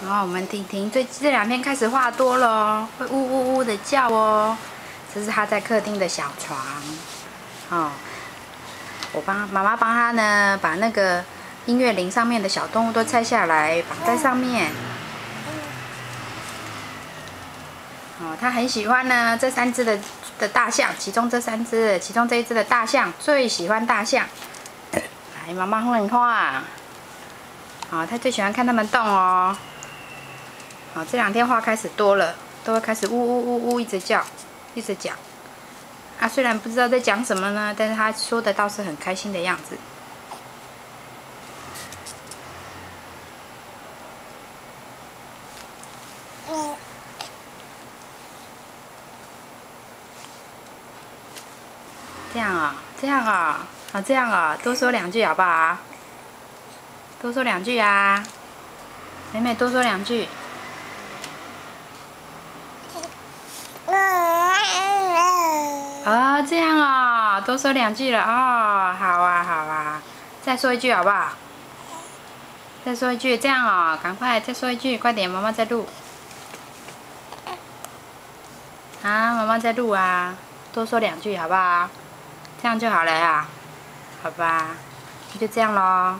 然后我们婷婷最这两天开始话多了哦，会呜呜呜的叫哦。这是她在客厅的小床，哦，我帮妈妈帮她呢，把那个音乐铃上面的小动物都拆下来绑在上面。哦，她很喜欢呢，这三只的的大象，其中这三只，其中这一只的大象最喜欢大象。来，妈妈画画。好，他最喜欢看它们动哦。这两天话开始多了，都会开始呜呜呜呜一直叫，一直讲。啊，虽然不知道在讲什么呢，但是他说的倒是很开心的样子。这样啊，这样啊，啊这样啊，多说两句好不好？多说两句啊，美美多说两句。啊，这样啊，多说两句了哦，好啊，好啊，再说一句好不好？再说一句，这样啊，赶快再说一句，快点，妈妈在录。啊，妈妈在录啊，多说两句好不好？这样就好了呀，好吧，那就这样喽。